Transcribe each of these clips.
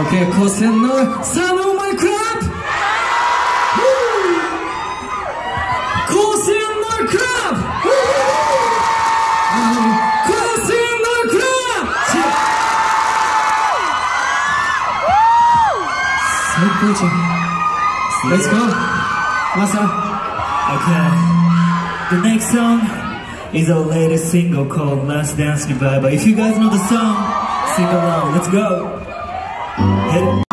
Okej, okay, kors the. Sanna och my crap! Kors händer, crap! Kors händer, crap! Snyggt Let's go! Massa! Okay. The next song is our latest single called Last Dance Goodbye. But if you guys know the song, sing along. Let's go. Hit it.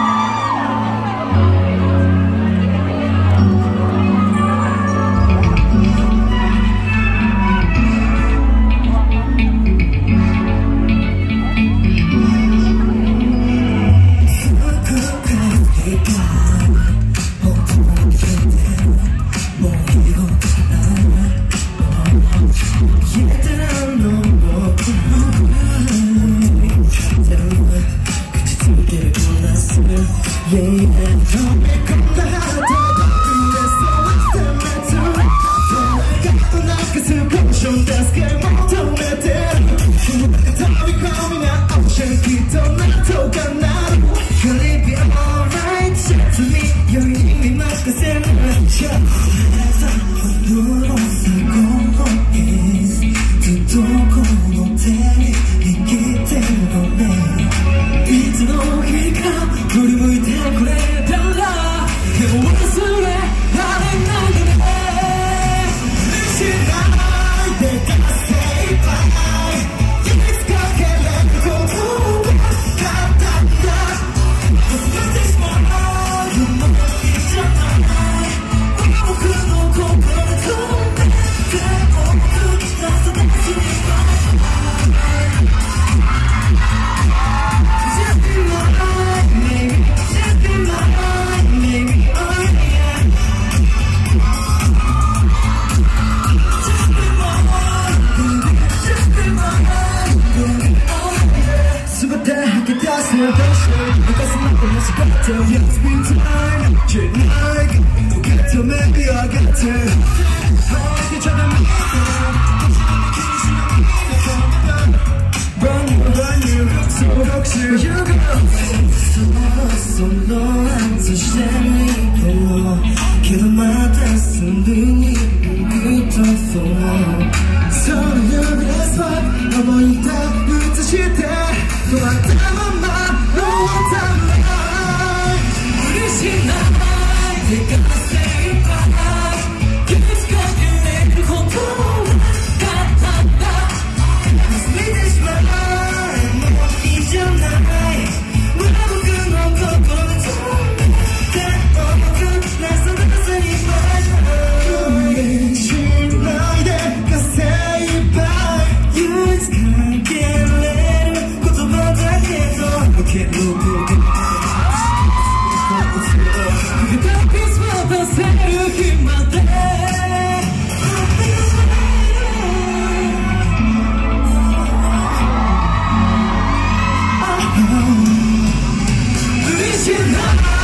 You're me. 水の日が振り向いてくれ Solo antes de mi pelo, quiero matar sin tonight